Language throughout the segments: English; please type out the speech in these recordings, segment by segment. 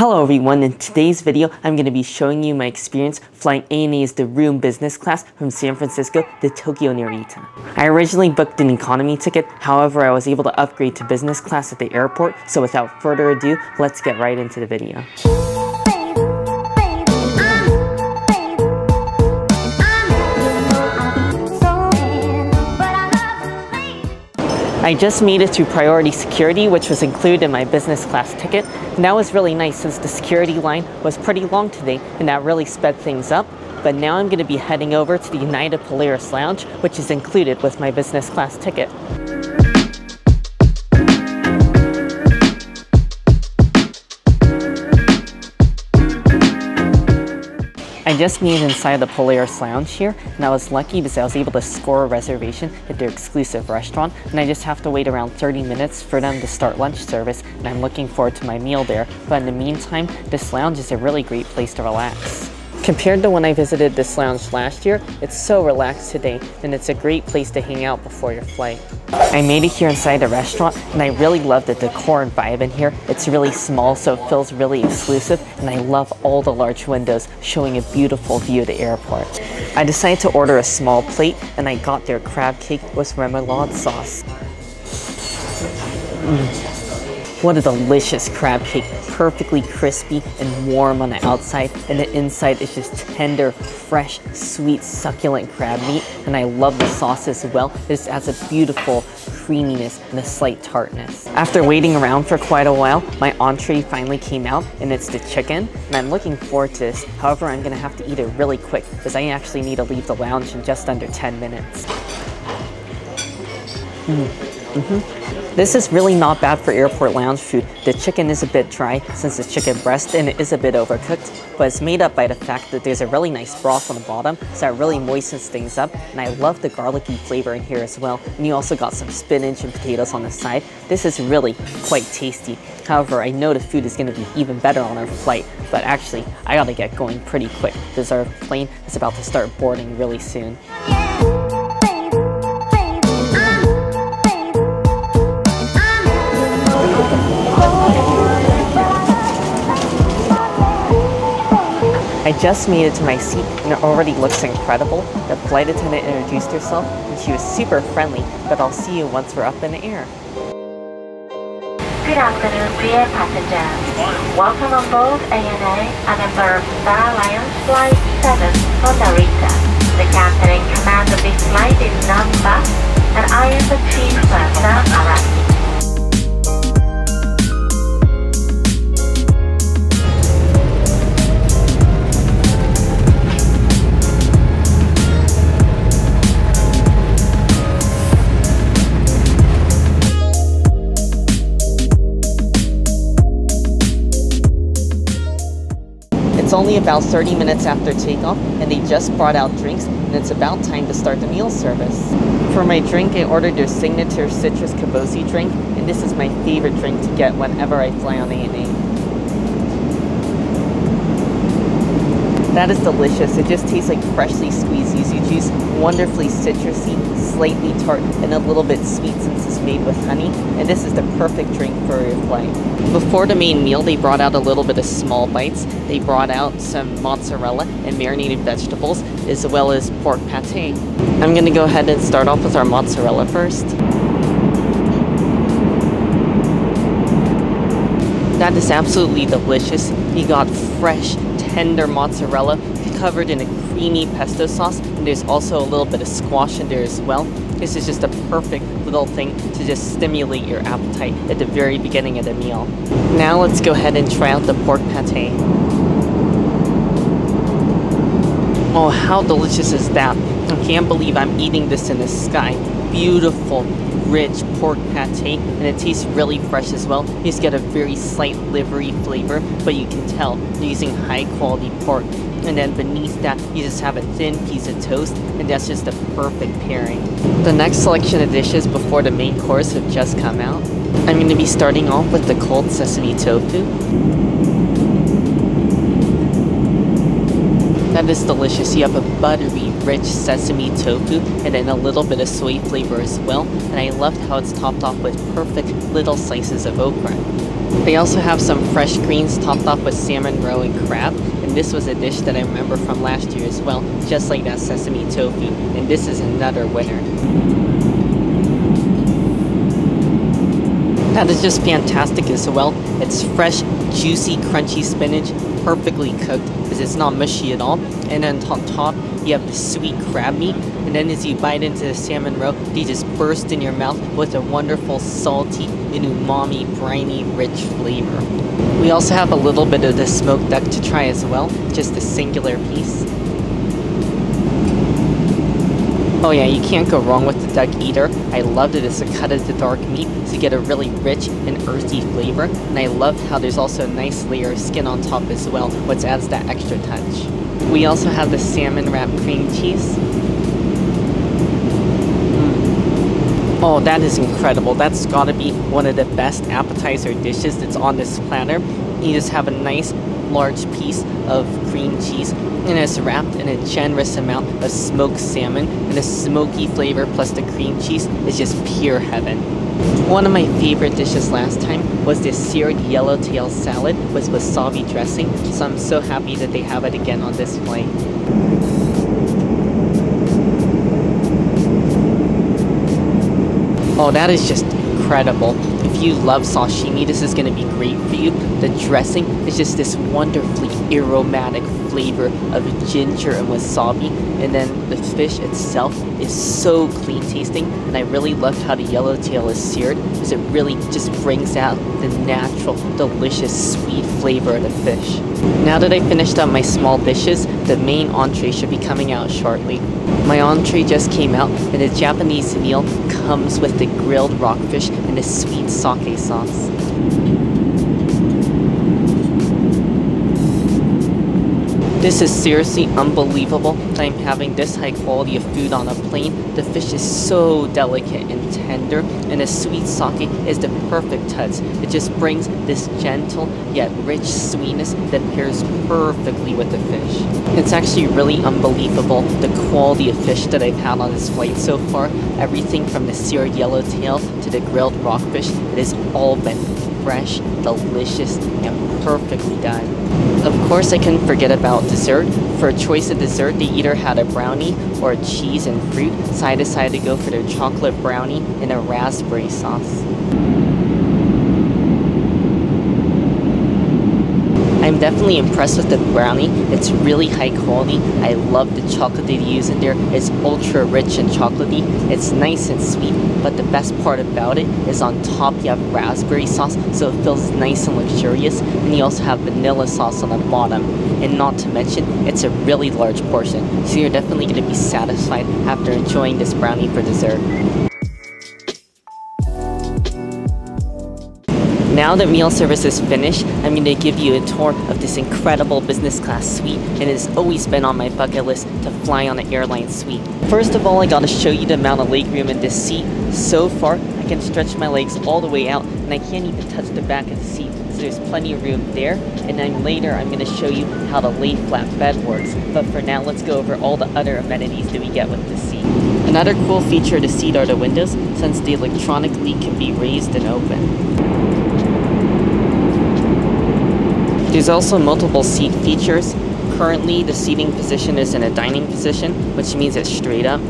Hello everyone, in today's video I'm going to be showing you my experience flying ANA's The Room business class from San Francisco to Tokyo Narita. I originally booked an economy ticket, however I was able to upgrade to business class at the airport, so without further ado, let's get right into the video. I just made it through priority security, which was included in my business class ticket. And that was really nice since the security line was pretty long today and that really sped things up. But now I'm gonna be heading over to the United Polaris Lounge, which is included with my business class ticket. I just made inside the Polaris Lounge here, and I was lucky because I was able to score a reservation at their exclusive restaurant, and I just have to wait around 30 minutes for them to start lunch service, and I'm looking forward to my meal there. But in the meantime, this lounge is a really great place to relax. Compared to when I visited this lounge last year, it's so relaxed today and it's a great place to hang out before your flight. I made it here inside the restaurant and I really love the decor and vibe in here. It's really small so it feels really exclusive and I love all the large windows showing a beautiful view of the airport. I decided to order a small plate and I got their crab cake with remoulade sauce. Mm. What a delicious crab cake, perfectly crispy and warm on the outside, and the inside is just tender, fresh, sweet, succulent crab meat, and I love the sauce as well. Just adds a beautiful creaminess and a slight tartness. After waiting around for quite a while, my entree finally came out, and it's the chicken, and I'm looking forward to this. However, I'm gonna have to eat it really quick, because I actually need to leave the lounge in just under 10 minutes. Mm. Mm -hmm. This is really not bad for airport lounge food. The chicken is a bit dry since it's chicken breast and it is a bit overcooked, but it's made up by the fact that there's a really nice broth on the bottom, so it really moistens things up. And I love the garlicky flavor in here as well. And you also got some spinach and potatoes on the side. This is really quite tasty. However, I know the food is gonna be even better on our flight, but actually, I gotta get going pretty quick because our plane is about to start boarding really soon. I just made it to my seat and it already looks incredible. The flight attendant introduced herself and she was super friendly, but I'll see you once we're up in the air. Good afternoon, dear passengers. Welcome on board ANA Edinburgh Star Alliance Flight 7 from Narita. The captain in command of this flight is Namba, and I am the chief purser, only about 30 minutes after takeoff and they just brought out drinks and it's about time to start the meal service. For my drink, I ordered their signature citrus kabosu drink and this is my favorite drink to get whenever I fly on ANA. That is delicious. It just tastes like freshly squeezed yuzu juice, wonderfully citrusy, slightly tart, and a little bit sweet since it's made with honey. And this is the perfect drink for your flight. Before the main meal, they brought out a little bit of small bites. They brought out some mozzarella and marinated vegetables, as well as pork pate. I'm gonna go ahead and start off with our mozzarella first. That is absolutely delicious. You got fresh, tender mozzarella covered in a creamy pesto sauce. And there's also a little bit of squash in there as well. This is just a perfect little thing to just stimulate your appetite at the very beginning of the meal. Now let's go ahead and try out the pork pate. Oh, how delicious is that? I can't believe I'm eating this in the sky. Beautiful, rich pork pate, and it tastes really fresh as well. Just get a very slight livery flavor, but you can tell you're using high quality pork. And then beneath that, you just have a thin piece of toast, and that's just the perfect pairing. The next selection of dishes before the main course have just come out. I'm going to be starting off with the cold sesame tofu. That is delicious. You have a buttery, rich sesame tofu and then a little bit of soy flavor as well. And I loved how it's topped off with perfect little slices of okra. They also have some fresh greens topped off with salmon roe and crab. And this was a dish that I remember from last year as well, just like that sesame tofu. And this is another winner. That is just fantastic as well. It's fresh, juicy, crunchy spinach, perfectly cooked because it's not mushy at all. And then on top, you have the sweet crab meat. And then as you bite into the salmon roe, they just burst in your mouth with a wonderful, salty, and umami, briny, rich flavor. We also have a little bit of the smoked duck to try as well, just a singular piece. Oh yeah, you can't go wrong with the duck either. I loved it as a cut of the dark meat to get a really rich and earthy flavor. And I love how there's also a nice layer of skin on top as well, which adds that extra touch. We also have the salmon wrapped cream cheese. Mm. Oh, that is incredible. That's gotta be one of the best appetizer dishes that's on this platter. You just have a nice large piece of cream cheese and it's wrapped in a generous amount of smoked salmon and the smoky flavor plus the cream cheese is just pure heaven. One of my favorite dishes last time was this seared yellowtail salad with wasabi dressing, so I'm so happy that they have it again on display. Oh, that is just incredible. If you love sashimi, this is to be great for you. The dressing is just this wonderfully aromatic flavor of ginger and wasabi. And then the fish itself is so clean tasting. And I really loved how the yellowtail is seared because it really just brings out the natural, delicious, sweet flavor of the fish. Now that I finished up my small dishes, the main entree should be coming out shortly. My entree just came out, and the Japanese meal comes with the grilled rockfish and the sweet sake sauce. This is seriously unbelievable that I'm having this high quality of food on a plane. The fish is so delicate and tender, and the sweet sake is the perfect touch. It just brings this gentle yet rich sweetness that pairs perfectly with the fish. It's actually really unbelievable the quality of fish that I've had on this flight so far. Everything from the seared yellowtail to the grilled rockfish, it has all been fresh, delicious, and perfectly done. Of course, I couldn't forget about dessert. For a choice of dessert, they either had a brownie or a cheese and fruit, so I decided to go for their chocolate brownie and a raspberry sauce. I'm definitely impressed with the brownie. It's really high quality. I love the chocolate they use in there. It's ultra rich and chocolatey. It's nice and sweet, but the best part about it is on top you have raspberry sauce, so it feels nice and luxurious. And you also have vanilla sauce on the bottom. And not to mention, it's a really large portion, so you're definitely going to be satisfied after enjoying this brownie for dessert. Now that meal service is finished, I'm going to give you a tour of this incredible business class suite, and it has always been on my bucket list to fly on an airline suite. First of all, I gotta show you the amount of legroom in this seat. So far, I can stretch my legs all the way out, and I can't even touch the back of the seat, so there's plenty of room there. And then later, I'm gonna show you how the lay flat bed works. But for now, let's go over all the other amenities that we get with this seat. Another cool feature of the seat are the windows, since they electronically can be raised and open. There's also multiple seat features. Currently, the seating position is in a dining position, which means it's straight up.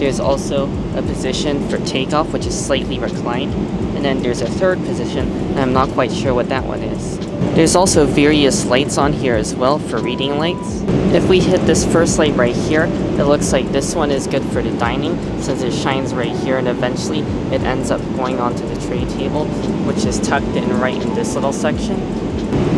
There's also a position for takeoff, which is slightly reclined. And then there's a third position, and I'm not quite sure what that one is. There's also various lights on here as well for reading lights. If we hit this first light right here, it looks like this one is good for the dining since it shines right here and eventually it ends up going onto the tray table, which is tucked in right in this little section.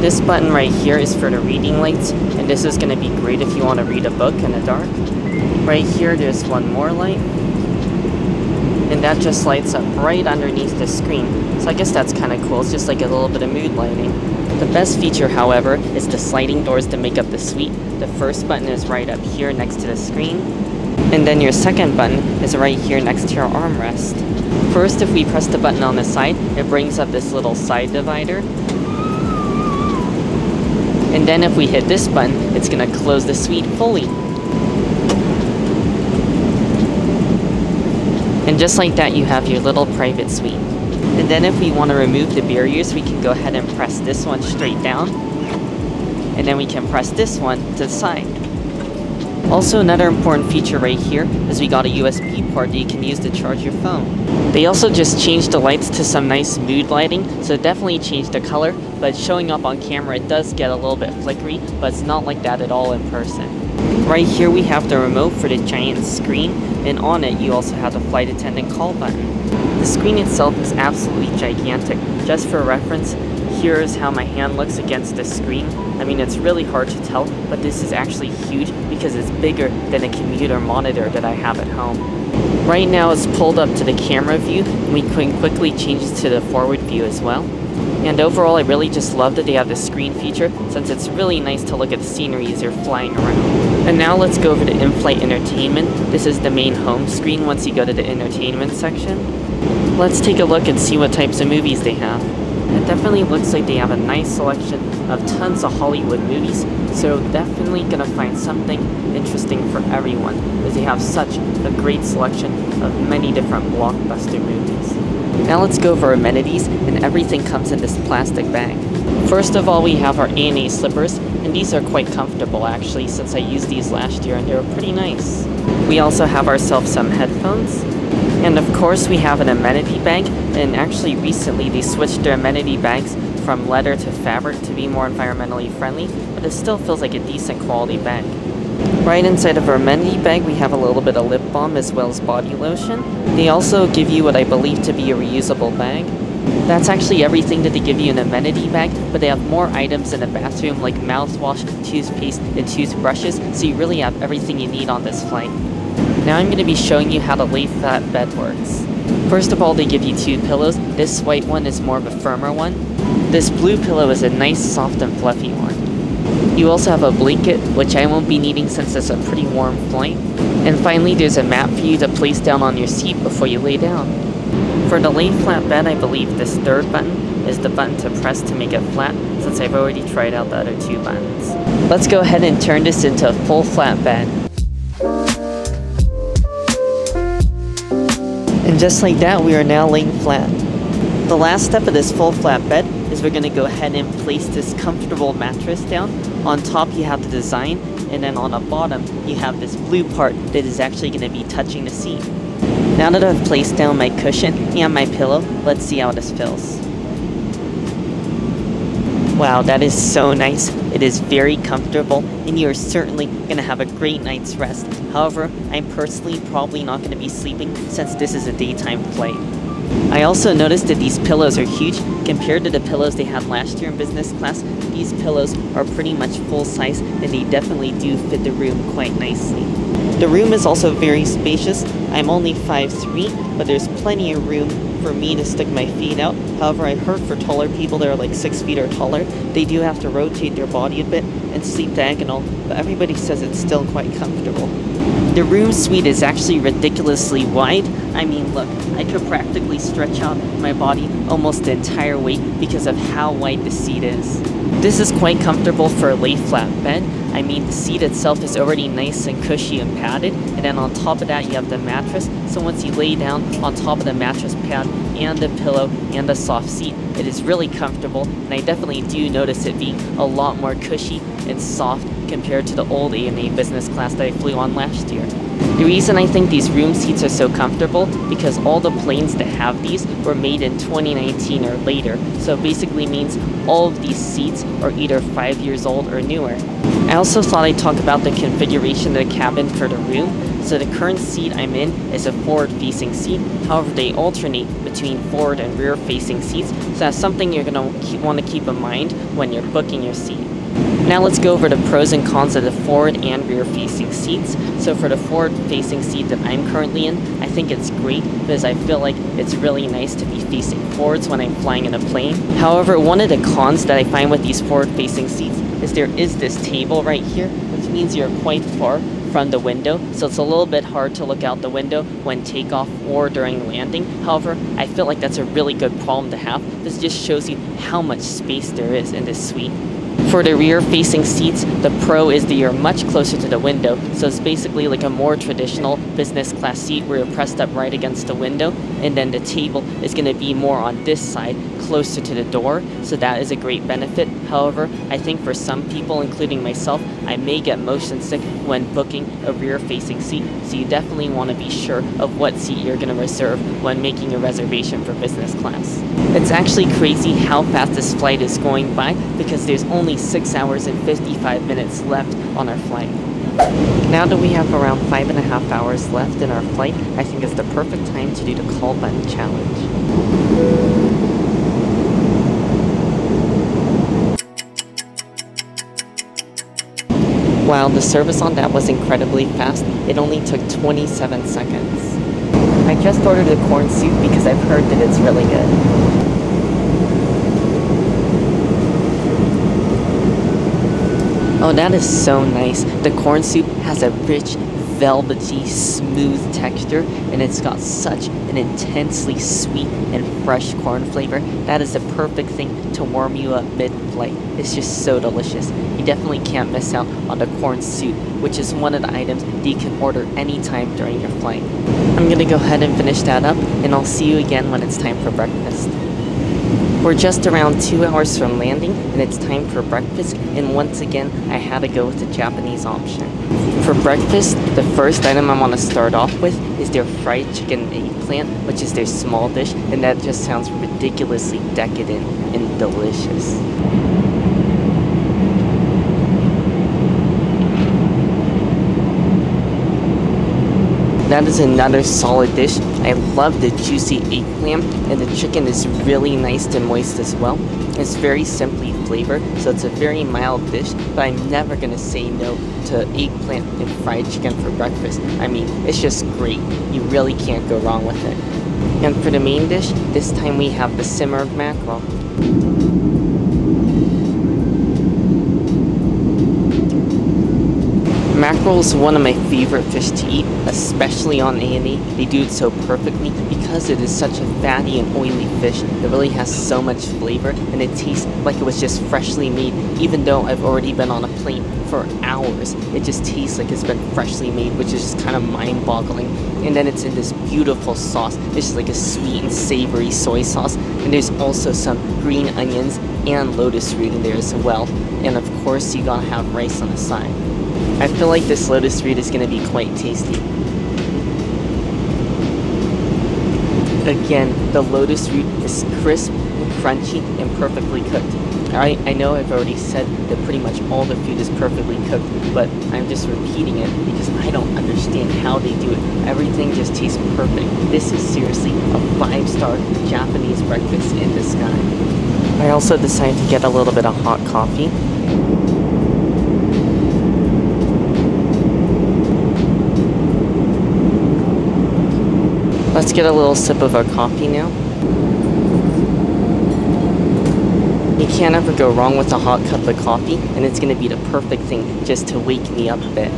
This button right here is for the reading lights, and this is going to be great if you want to read a book in the dark. Right here, there's one more light, and that just lights up right underneath the screen. So I guess that's kind of cool, it's just like a little bit of mood lighting. The best feature, however, is the sliding doors to make up the suite. The first button is right up here next to the screen, and then your second button is right here next to your armrest. First, if we press the button on the side, it brings up this little side divider, and then if we hit this button, it's gonna close the suite fully. And just like that, you have your little private suite. And then if we want to remove the barriers, we can go ahead and press this one straight down. And then we can press this one to the side. Also, another important feature right here is we got a USB port that you can use to charge your phone. They also just changed the lights to some nice mood lighting, so definitely changed the color, but showing up on camera it does get a little bit flickery, but it's not like that at all in person. Right here we have the remote for the giant screen, and on it you also have the flight attendant call button. The screen itself is absolutely gigantic. Just for reference, here is how my hand looks against the screen. I mean, it's really hard to tell, but this is actually huge because it's bigger than a computer monitor that I have at home. Right now it's pulled up to the camera view, and we can quickly change it to the forward view as well. And overall, I really just love that they have this screen feature, since it's really nice to look at the scenery as you're flying around. And now let's go over to in-flight entertainment. This is the main home screen once you go to the entertainment section. Let's take a look and see what types of movies they have. It definitely looks like they have a nice selection of tons of Hollywood movies, so definitely gonna find something interesting for everyone, as they have such a great selection of many different blockbuster movies. Now let's go over amenities, and everything comes in this plastic bag. First of all, we have our ANA slippers, and these are quite comfortable actually, since I used these last year and they were pretty nice. We also have ourselves some headphones, and of course we have an amenity bag, and actually recently they switched their amenity bags from leather to fabric to be more environmentally friendly, but it still feels like a decent quality bag. Right inside of our amenity bag we have a little bit of lip balm as well as body lotion. They also give you what I believe to be a reusable bag. That's actually everything that they give you in an amenity bag, but they have more items in the bathroom like mouthwash, toothpaste, and toothbrushes, so you really have everything you need on this flight. Now I'm going to be showing you how the lay flat bed works. First of all, they give you two pillows. This white one is more of a firmer one. This blue pillow is a nice, soft, and fluffy one. You also have a blanket, which I won't be needing since it's a pretty warm flight. And finally, there's a mat for you to place down on your seat before you lay down. For the lay flat bed, I believe this third button is the button to press to make it flat, since I've already tried out the other two buttons. Let's go ahead and turn this into a full flat bed. And just like that, we are now laying flat. The last step of this full flat bed is we're going to go ahead and place this comfortable mattress down. On top you have the design, and then on the bottom you have this blue part that is actually going to be touching the seat. Now that I've placed down my cushion and my pillow, let's see how this feels. Wow, that is so nice. It is very comfortable, and you are certainly going to have a great night's rest. However, I'm personally probably not going to be sleeping since this is a daytime flight. I also noticed that these pillows are huge compared to the pillows they had last year in business class. These pillows are pretty much full size and they definitely do fit the room quite nicely. The room is also very spacious. I'm only 5'3", but there's plenty of room for me to stick my feet out. However, I heard for taller people that are like 6 feet or taller, they do have to rotate their body a bit and sleep diagonal, but everybody says it's still quite comfortable. The room suite is actually ridiculously wide. I mean, look, I could practically stretch out my body almost the entire weight because of how wide the seat is. This is quite comfortable for a lay flat bed. I mean, the seat itself is already nice and cushy and padded, and then on top of that you have the mattress, so once you lay down on top of the mattress pad and the pillow and the soft seat, it is really comfortable, and I definitely do notice it being a lot more cushy and soft compared to the old ANA business class that I flew on last year. The reason I think these room seats are so comfortable because all the planes that have these were made in 2019 or later, so it basically means all of these seats are either 5 years old or newer. I also thought I'd talk about the configuration of the cabin for the room. So the current seat I'm in is a forward-facing seat. However, they alternate between forward and rear-facing seats. So that's something you're going to want to keep in mind when you're booking your seat. Now let's go over the pros and cons of the forward and rear facing seats. So for the forward facing seat that I'm currently in, I think it's great because I feel like it's really nice to be facing forwards when I'm flying in a plane. However, one of the cons that I find with these forward facing seats is there is this table right here, which means you're quite far from the window, so it's a little bit hard to look out the window when takeoff or during landing. However, I feel like that's a really good problem to have. This just shows you how much space there is in this suite. For the rear facing seats, the Pro is the you're much closer to the window, so it's basically like a more traditional business class seat where you're pressed up right against the window, and then the table is going to be more on this side, closer to the door, so that is a great benefit. However, I think for some people, including myself, I may get motion sick when booking a rear facing seat, so you definitely want to be sure of what seat you're going to reserve when making a reservation for business class. It's actually crazy how fast this flight is going by because there's only 6 hours and 55 minutes left on our flight. Now that we have around 5.5 hours left in our flight, I think it's the perfect time to do the call button challenge. While the service on that was incredibly fast, it only took 27 seconds. I just ordered a corn soup because I've heard that it's really good. Oh, that is so nice. The corn soup has a rich, velvety, smooth texture, and it's got such an intensely sweet and fresh corn flavor. That is the perfect thing to warm you up mid-flight. It's just so delicious. You definitely can't miss out on the corn soup, which is one of the items that you can order anytime during your flight. I'm gonna go ahead and finish that up, and I'll see you again when it's time for breakfast. We're just around two hours from landing, and it's time for breakfast, and once again, I had to go with the Japanese option. For breakfast, the first item I want to start off with is their fried chicken eggplant, which is their small dish, and that just sounds ridiculously decadent and delicious. That is another solid dish. I love the juicy eggplant, and the chicken is really nice and moist as well. It's very simply flavored, so it's a very mild dish, but I'm never gonna say no to eggplant and fried chicken for breakfast. I mean, it's just great. You really can't go wrong with it. And for the main dish, this time we have the simmered mackerel. Mackerel is one of my favorite fish to eat, especially on ANA. They do it so perfectly because it is such a fatty and oily fish. It really has so much flavor and it tastes like it was just freshly made. Even though I've already been on a plane for hours, it just tastes like it's been freshly made, which is just kind of mind-boggling. And then it's in this beautiful sauce. It's just like a sweet and savory soy sauce. And there's also some green onions and lotus root in there as well. And of course, you gotta have rice on the side. I feel like this lotus root is going to be quite tasty. Again, the lotus root is crisp crunchy and perfectly cooked. I, I know I've already said that pretty much all the food is perfectly cooked, but I'm just repeating it because I don't understand how they do it. Everything just tastes perfect. This is seriously a five-star Japanese breakfast in the sky. I also decided to get a little bit of hot coffee. Let's get a little sip of our coffee now. You can't ever go wrong with a hot cup of coffee, and it's gonna be the perfect thing just to wake me up a bit.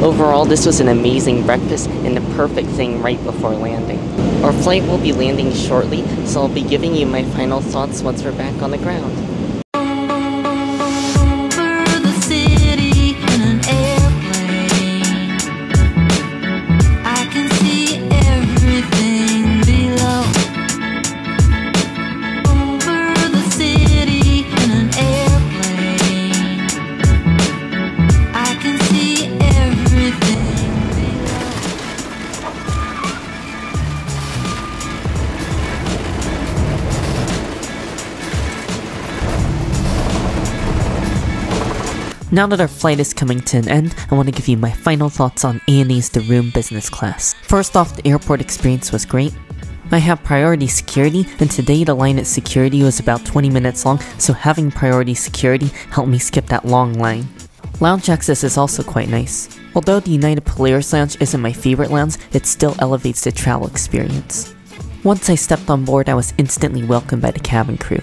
Overall, this was an amazing breakfast and the perfect thing right before landing. Our flight will be landing shortly, so I'll be giving you my final thoughts once we're back on the ground. Now that our flight is coming to an end, I want to give you my final thoughts on ANA's The Room Business Class. First off, the airport experience was great. I have priority security, and today the line at security was about 20 minutes long, so having priority security helped me skip that long line. Lounge access is also quite nice. Although the United Polaris Lounge isn't my favorite lounge, it still elevates the travel experience. Once I stepped on board, I was instantly welcomed by the cabin crew.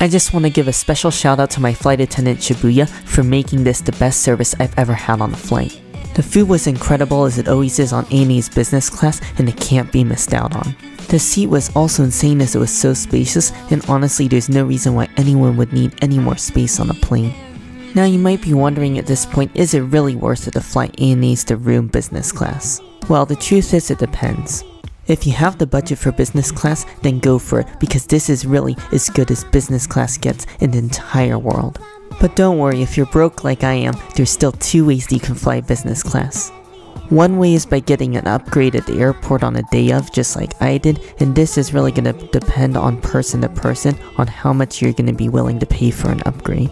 I just want to give a special shout out to my flight attendant Shibuya for making this the best service I've ever had on a flight. The food was incredible as it always is on ANA's business class and it can't be missed out on. The seat was also insane as it was so spacious, and honestly, there's no reason why anyone would need any more space on a plane. Now you might be wondering at this point, is it really worth it to fly ANA's The Room business class? Well, the truth is it depends. If you have the budget for business class, then go for it because this is really as good as business class gets in the entire world. But don't worry, if you're broke like I am, there's still two ways you can fly business class. One way is by getting an upgrade at the airport on a day of, just like I did, and this is really going to depend on person to person on how much you're going to be willing to pay for an upgrade.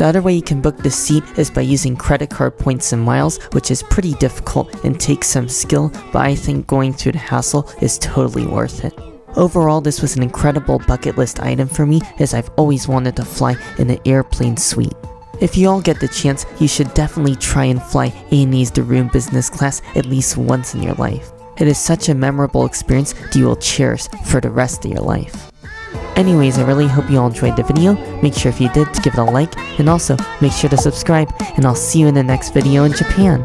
The other way you can book the seat is by using credit card points and miles, which is pretty difficult and takes some skill, but I think going through the hassle is totally worth it. Overall, this was an incredible bucket list item for me as I've always wanted to fly in an airplane suite. If you all get the chance, you should definitely try and fly Room business class at least once in your life. It is such a memorable experience that you will cherish for the rest of your life. Anyways, I really hope you all enjoyed the video. Make sure if you did to give it a like, and also make sure to subscribe, and I'll see you in the next video in Japan.